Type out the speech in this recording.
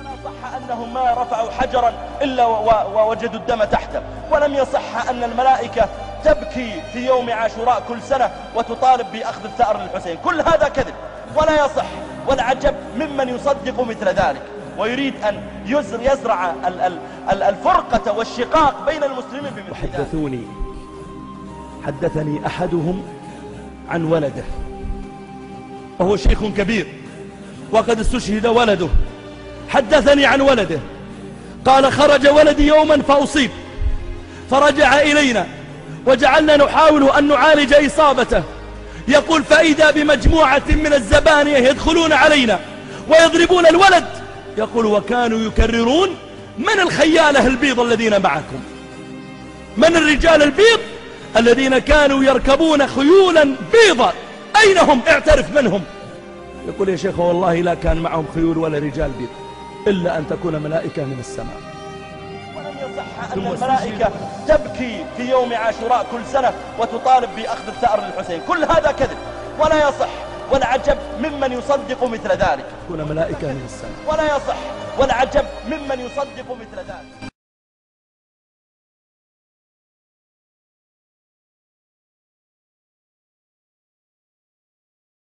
يصح أنهم ما رفعوا حجرا إلا ووجدوا الدم تحته. ولم يصح أن الملائكة تبكي في يوم عاشوراء كل سنة وتطالب بأخذ الثأر للحسين. كل هذا كذب. ولا يصح والعجب ممن يصدق مثل ذلك. ويريد أن يزر يزرع الفرقة والشقاق بين المسلمين بمثل حدثوني حدثني أحدهم عن ولده. وهو شيخ كبير. وقد استشهد ولده. حدثني عن ولده. قال خرج ولدي يوما فأصيب. فرجع إلينا. وجعلنا نحاول أن نعالج إصابته. يقول فإذا بمجموعة من الزبانية يدخلون علينا ويضربون الولد يقول وكانوا يكررون من الخيالة البيض الذين معكم. من الرجال البيض الذين كانوا يركبون خيولا بيضا أين هم؟ اعترف منهم يقول يا شيخ والله لا كان معهم خيول ولا رجال بيض. إلا أن تكون ملائكة من السماء. ولم يصح أن الملائكة تبكي في يوم عاشوراء كل سنة وتطالب بأخذ الثأر للحسين. كل هذا كذب. ولا يصح والعجب ممن يصدق مثل ذلك. تكون ملائكة من السماء. ولا يصح والعجب ممن يصدق مثل ذلك.